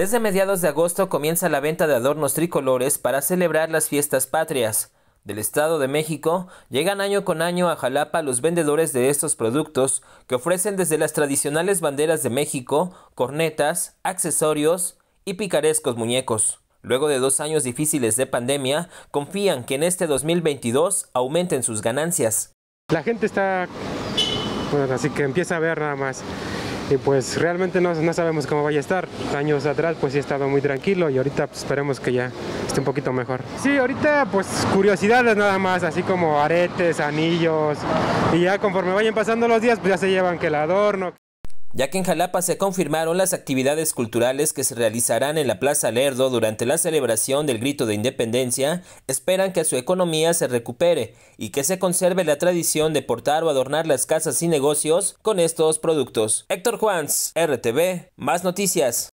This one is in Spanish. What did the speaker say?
Desde mediados de agosto comienza la venta de adornos tricolores para celebrar las fiestas patrias. Del Estado de México llegan año con año a Jalapa los vendedores de estos productos que ofrecen desde las tradicionales banderas de México, cornetas, accesorios y picarescos muñecos. Luego de dos años difíciles de pandemia, confían que en este 2022 aumenten sus ganancias. La gente está, bueno, así que empieza a ver nada más y pues realmente no, no, sabemos cómo vaya a estar. Años atrás pues sí he estado muy tranquilo y ahorita pues, esperemos que ya esté un poquito mejor. Sí, ahorita pues curiosidades nada más, así como aretes, anillos y ya conforme vayan pasando los días pues ya se llevan que el adorno ya que en Jalapa se confirmaron las actividades culturales que se realizarán en la Plaza Lerdo durante la celebración del Grito de Independencia, esperan que su economía se recupere y que se conserve la tradición de portar o adornar las casas y negocios con estos productos. Héctor Juans, RTV, más noticias.